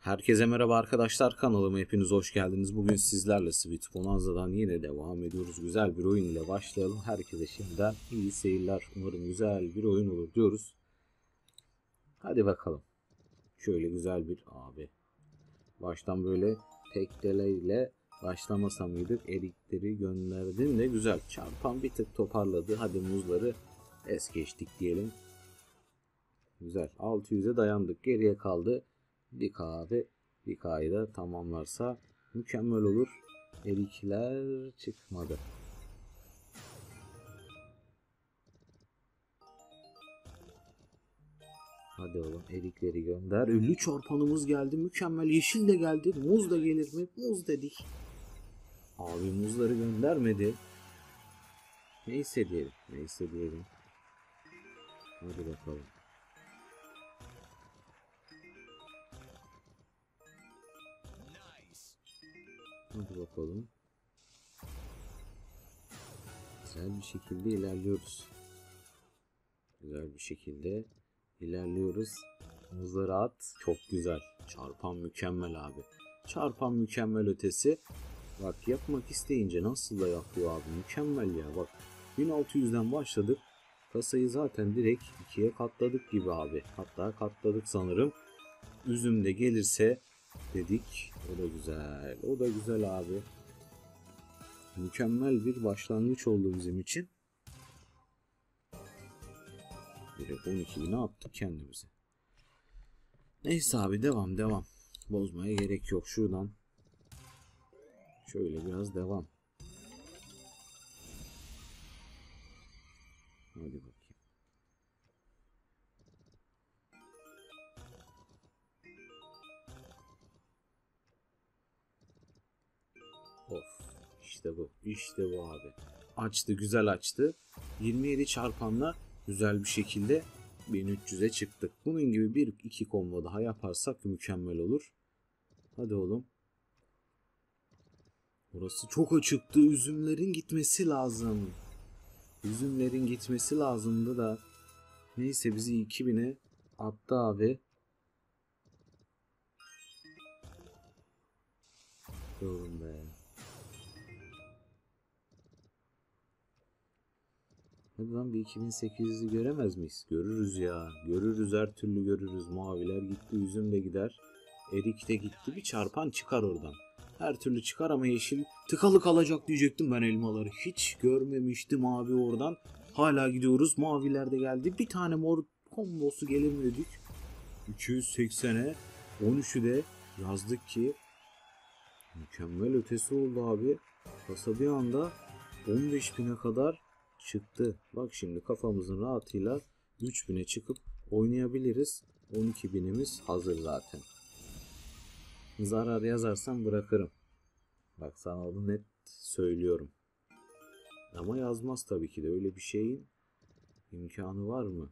Herkese merhaba arkadaşlar kanalıma hepiniz hoş geldiniz. Bugün sizlerle Sweet Bonanza'dan yine devam ediyoruz. Güzel bir oyun ile başlayalım. Herkese şimdiden iyi seyirler. Umarım güzel bir oyun olur diyoruz. Hadi bakalım. Şöyle güzel bir abi. Baştan böyle tekleyle başlamasa mıydık? Erikleri gönderdim de güzel. Çarpan bir tık toparladı. Hadi muzları es geçtik diyelim. Güzel. 600'e dayandık. Geriye kaldı. Bir kahve bir kayda tamamlarsa mükemmel olur. Erikler çıkmadı. Hadi oğlum erikleri gönder. Ünlü çorpanımız geldi. Mükemmel yeşil de geldi. Muz da gelir mi? Muz dedik. Abi muzları göndermedi. Neyse diyelim. Neyse diyelim. Hadi bakalım. Hadi bakalım. Güzel bir şekilde ilerliyoruz. Güzel bir şekilde ilerliyoruz. Muzları at. Çok güzel. Çarpan mükemmel abi. Çarpan mükemmel ötesi. Bak yapmak isteyince nasıl da yapıyor abi. Mükemmel ya bak. 1600'den başladık. Kasayı zaten direkt ikiye katladık gibi abi. Hatta katladık sanırım. Üzüm de gelirse dedik. O da güzel. O da güzel abi. Mükemmel bir başlangıç oldu bizim için. Direkt 12 ne yaptık kendimize. Neyse abi devam devam. Bozmaya gerek yok. Şuradan şöyle biraz devam. Hadi bakayım. İşte bu işte bu abi. Açtı güzel açtı. 27 çarpanla güzel bir şekilde 1300'e çıktık. Bunun gibi bir iki combo daha yaparsak mükemmel olur. Hadi oğlum. Burası çok açıktı. Üzümlerin gitmesi lazım. Üzümlerin gitmesi lazımdı da. Neyse bizi 2000'e attı abi. Oğlum be. Hadi lan bir 2800'ü göremez miyiz? Görürüz ya. Görürüz her türlü görürüz. Maviler gitti, üzüm de gider. Erik de gitti. Bir çarpan çıkar oradan. Her türlü çıkar ama yeşil tıkalı kalacak diyecektim ben elmaları. Hiç görmemiştim abi oradan. Hala gidiyoruz. Maviler de geldi. Bir tane mor kombosu gelir dedik. 280'e 13'ü de yazdık ki mükemmel ötesi oldu abi. Kasa bir anda 15.000'e kadar çıktı. Bak şimdi kafamızın rahatıyla 3000'e çıkıp oynayabiliriz. 12.000'imiz hazır zaten. Zarar yazarsam bırakırım. Bak sana onu net söylüyorum. Ama yazmaz tabii ki de öyle bir şeyin imkanı var mı?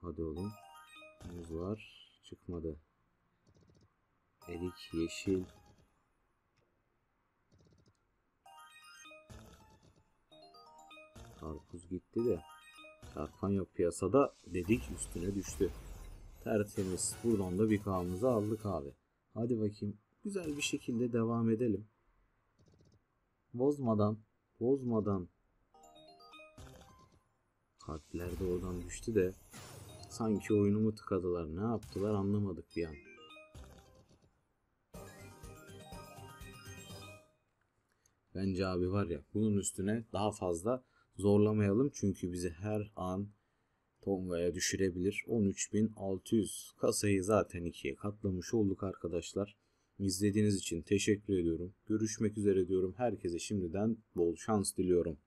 Hadi oğlum. Muz var. Çıkmadı. Erik, yeşil. Karpuz gitti de. Çarpan yok piyasada dedik üstüne düştü. Tertemiz. Buradan da bir kağımızı aldık abi. Hadi bakayım. Güzel bir şekilde devam edelim. Bozmadan. Bozmadan. Kalpler de oradan düştü de. Sanki oyunumu tıkadılar. Ne yaptılar anlamadık bir an. Bence abi var ya bunun üstüne daha fazla zorlamayalım. Çünkü bizi her an Tonga'ya düşürebilir. 13.600 kasayı zaten ikiye katlamış olduk arkadaşlar. İzlediğiniz için teşekkür ediyorum. Görüşmek üzere diyorum. Herkese şimdiden bol şans diliyorum.